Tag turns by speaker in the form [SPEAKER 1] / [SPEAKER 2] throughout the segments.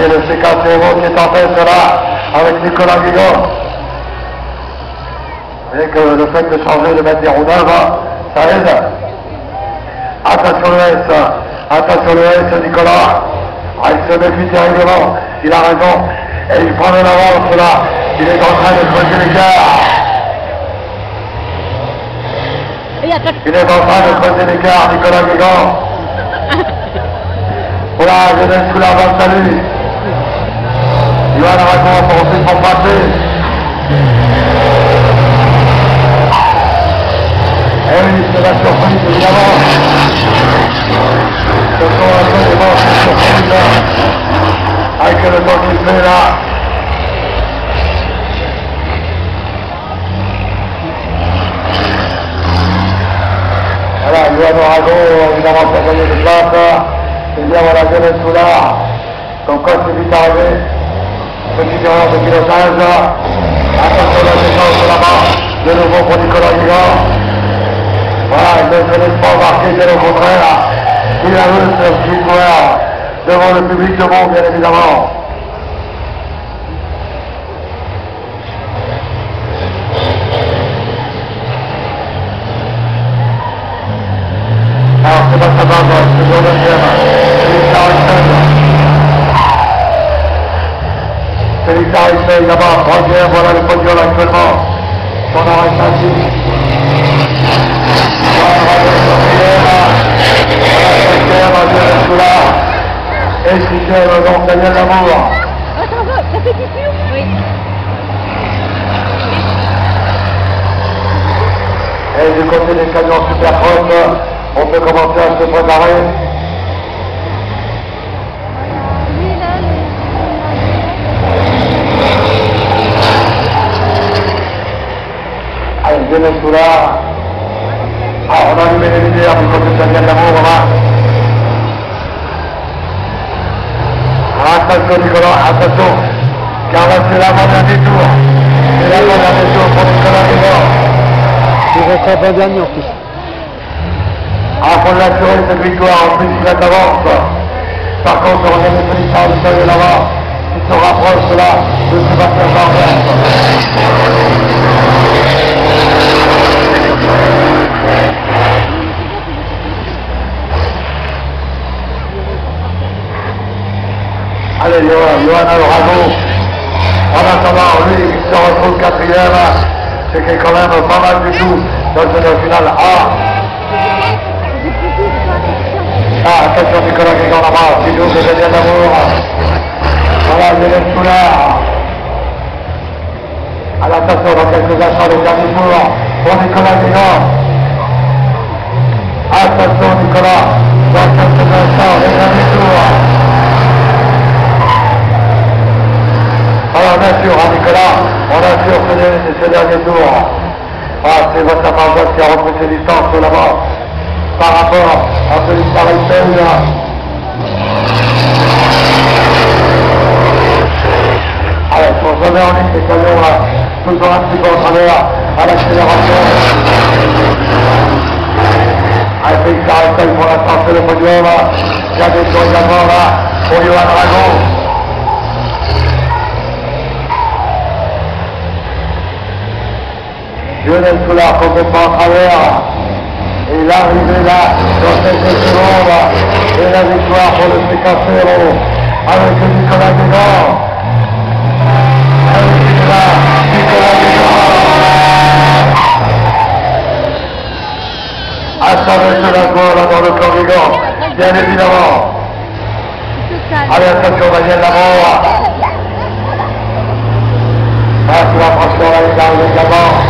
[SPEAKER 1] c'est le CKCO qui est en tête là, avec Nicolas Guigon. Et que le fait de changer, de mettre des roues neuves, ça aide. Attention le S, attention le S, Nicolas. Ah, il se méfie terriblement, il a raison. Et il prend de l'avance là, il est en train de creuser l'écart.
[SPEAKER 2] Il
[SPEAKER 1] est en train de creuser l'écart, Nicolas Guégan. Voilà, je donne sous la voie salut. Il va la raconter pour ensuite pour passer. Eh oui, c'est la surprise, évidemment. Ce sont absolument ces surprises avec le temps qu'il fait là. Voilà, Johan Orago, évidemment, qui a gagné des places. Et bien, voilà, Lionel Soulard. Comme quoi, c'est vite arrivé. Petite erreur de pilotage. Attention la défense main. De nouveau pour Nicolas Guigan. Voilà, il ne se laisse pas embarquer, bien au contraire. Il a vu ce petit joueur devant le public de monde, bien évidemment. Alors, c'est pas sa base, c'est le deuxième. Félix Harrison. Félix Harrison, là-bas, troisième, voilà le podium actuellement. Son arrêt ainsi. Et sixième, donc, Daniel Lamour.
[SPEAKER 2] Attends, ça fait Oui.
[SPEAKER 1] Et du côté des camions supercross, on peut commencer à se préparer. Allez, Lionel Soulard. Ah, on a allumé les lumières du côté de Daniel Lamour, on va. Attention Nicolas, attention. Car là c'est l'avant-dernier tour. C'est l'avant-dernier tour pour Nicolas Guégan.
[SPEAKER 3] Il restera pas dernier en plus.
[SPEAKER 1] Ah, pour l'assurer cette victoire en plus cette avance. Par contre, on a des Félix Harrison là-bas qui se rapproche là de Sébastien Jardin. Allez, Johan, Alrago. En attendant, lui, il se retrouve quatrième. C'est qui est quand même pas mal du tout dans une finale A. Ah, attention Nicolas qui la barre, qui joue de Daniel Lamour. Voilà, Lionel Soulard. À l'attention dans quelques instants, le dernier tour pour Nicolas Guégan. Attention Nicolas, dans quelques instants, le dernier tour. Sûr, hein, Nicolas, on assure ce, dernier- tour. Ah, c'est votre apparence qui a repris ses distances là-bas par rapport à celui de Paris Allez, faut remet en ligne les camions là, toujours un petit peu en travers, à l'accélération. Ah, Félix Arrêtel pour l'instant c'est le podium, il y a des tours également là, pour Johan Dragon. Lionel Soulard complètement en travers. Et l'arrivée là, dans quelques secondes, et la victoire pour le Sécancero, avec Nicolas. Avec Nicolas, Nicolas. Assemblée de la voie là dans le Guégan, bien évidemment. Allez, attention, Lamour. Ah, c'est la là.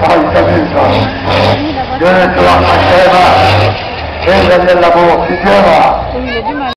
[SPEAKER 1] poi capito io ho detto la faceva e